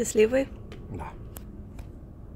счастливы. Да.